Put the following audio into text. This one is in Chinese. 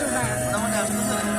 拉拉鲁呗。